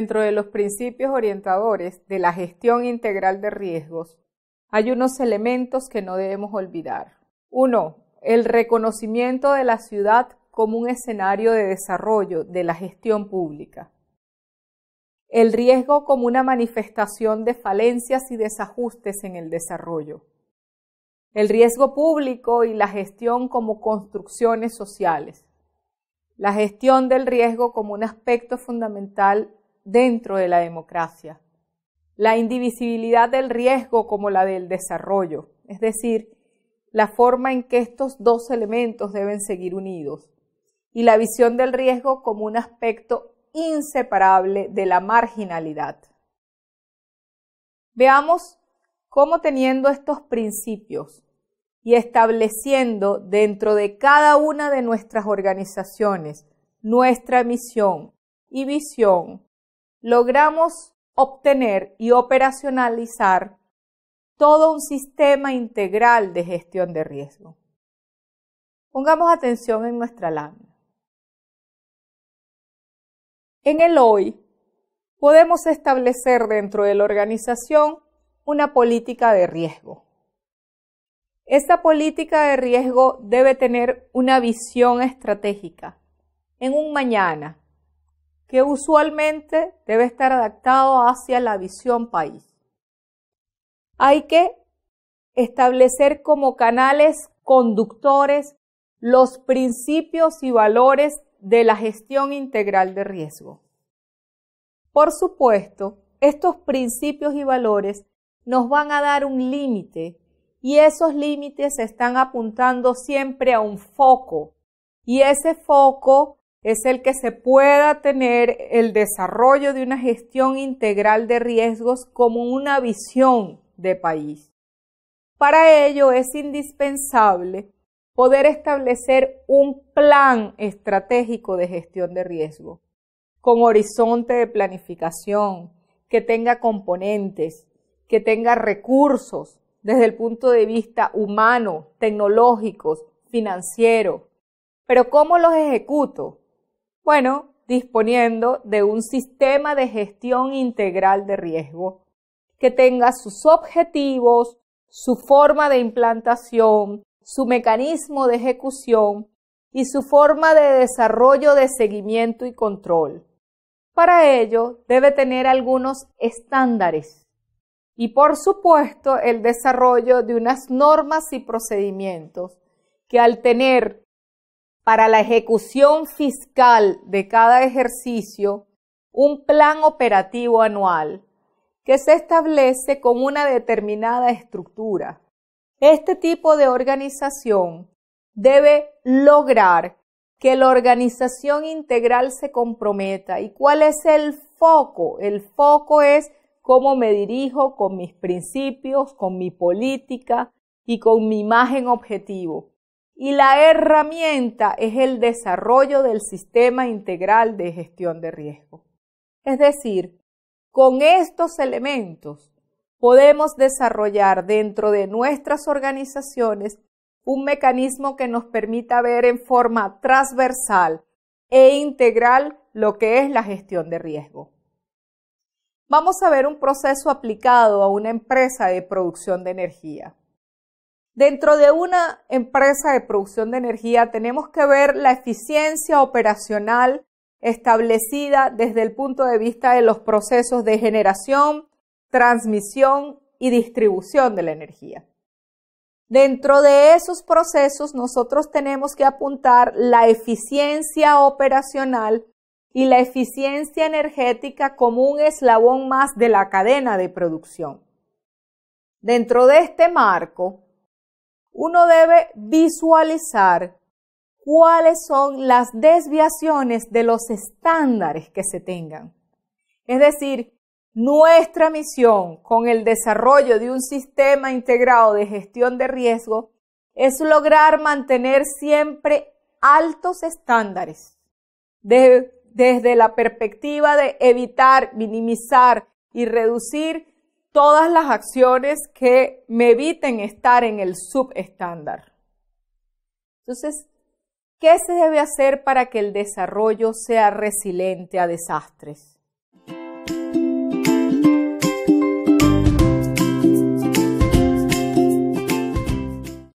dentro de los principios orientadores de la gestión integral de riesgos, hay unos elementos que no debemos olvidar. Uno, el reconocimiento de la ciudad como un escenario de desarrollo de la gestión pública. El riesgo como una manifestación de falencias y desajustes en el desarrollo. El riesgo público y la gestión como construcciones sociales. La gestión del riesgo como un aspecto fundamental dentro de la democracia. La indivisibilidad del riesgo como la del desarrollo, es decir, la forma en que estos dos elementos deben seguir unidos. Y la visión del riesgo como un aspecto inseparable de la marginalidad. Veamos cómo teniendo estos principios y estableciendo dentro de cada una de nuestras organizaciones nuestra misión y visión, logramos obtener y operacionalizar todo un sistema integral de gestión de riesgo. Pongamos atención en nuestra lámina. En el hoy podemos establecer dentro de la organización una política de riesgo. Esta política de riesgo debe tener una visión estratégica en un mañana, que usualmente debe estar adaptado hacia la visión país. Hay que establecer como canales conductores los principios y valores de la gestión integral de riesgo. Por supuesto, estos principios y valores nos van a dar un límite y esos límites están apuntando siempre a un foco y ese foco es el que se pueda tener el desarrollo de una gestión integral de riesgos como una visión de país. Para ello es indispensable poder establecer un plan estratégico de gestión de riesgo, con horizonte de planificación, que tenga componentes, que tenga recursos desde el punto de vista humano, tecnológicos, financiero. Pero ¿cómo los ejecuto? Bueno, disponiendo de un sistema de gestión integral de riesgo que tenga sus objetivos, su forma de implantación, su mecanismo de ejecución y su forma de desarrollo de seguimiento y control. Para ello debe tener algunos estándares y por supuesto el desarrollo de unas normas y procedimientos que al tener para la ejecución fiscal de cada ejercicio un plan operativo anual que se establece con una determinada estructura. Este tipo de organización debe lograr que la organización integral se comprometa. ¿Y cuál es el foco? El foco es cómo me dirijo con mis principios, con mi política y con mi imagen objetivo y la herramienta es el desarrollo del sistema integral de gestión de riesgo. Es decir, con estos elementos podemos desarrollar dentro de nuestras organizaciones un mecanismo que nos permita ver en forma transversal e integral lo que es la gestión de riesgo. Vamos a ver un proceso aplicado a una empresa de producción de energía. Dentro de una empresa de producción de energía tenemos que ver la eficiencia operacional establecida desde el punto de vista de los procesos de generación, transmisión y distribución de la energía. Dentro de esos procesos nosotros tenemos que apuntar la eficiencia operacional y la eficiencia energética como un eslabón más de la cadena de producción. Dentro de este marco, uno debe visualizar cuáles son las desviaciones de los estándares que se tengan. Es decir, nuestra misión con el desarrollo de un sistema integrado de gestión de riesgo es lograr mantener siempre altos estándares desde la perspectiva de evitar, minimizar y reducir todas las acciones que me eviten estar en el subestándar. Entonces, ¿qué se debe hacer para que el desarrollo sea resiliente a desastres?